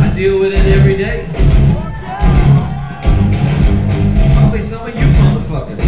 I deal with it every day. Probably some of you motherfuckers.